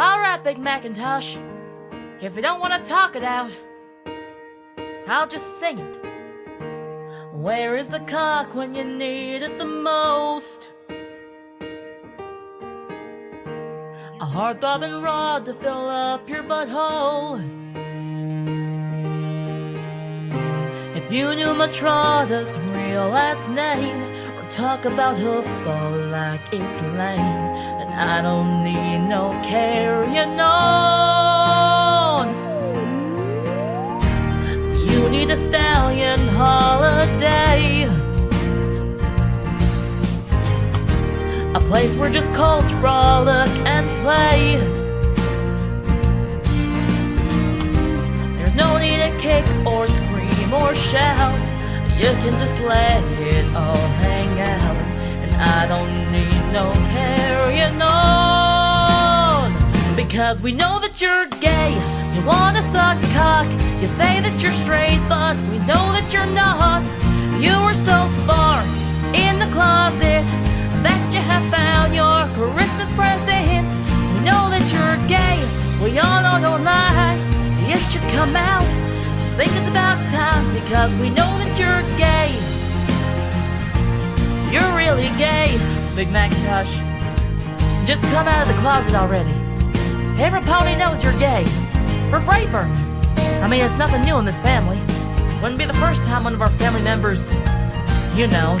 Alright, Big Macintosh. If you don't want to talk it out, I'll just sing it. Where is the cock when you need it the most? A hard throbbing rod to fill up your butthole. If you knew Matrotta's real last name, talk about hoofball like it's lame, then I don't need no carrying on. You need a stallion holiday. A place where just colts frolic and play. There's no need to kick or scream or shout. You can just let it all Because we know that you're gay. You wanna suck cock. You say that you're straight, but we know that you're not. You were so far in the closet that you have found your Christmas presents. We know that you're gay. We all know don't lie. You should come out. I think it's about time because we know that you're gay. You're really gay, Big Macintosh. Just come out of the closet already. Every pony knows you're gay. For Braeburn. I mean, it's nothing new in this family. Wouldn't be the first time one of our family members, you know.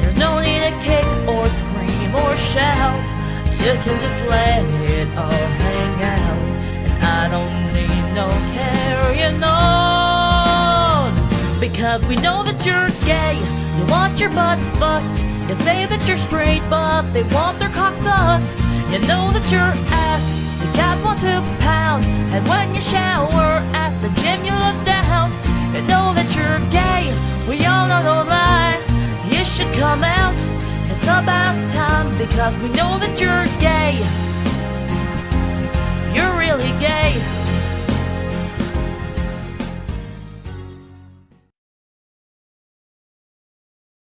There's no need to kick or scream or shout. You can just let it all hang out. And I don't need no carrying on. Because we know that you're gay. You want your butt fucked. You say that you're straight, but they want sucked. You know that your ass, the guys want to pound. And when you shower at the gym, you look down. You know that you're gay. We all know no lie. You should come out. It's about time because we know that you're gay.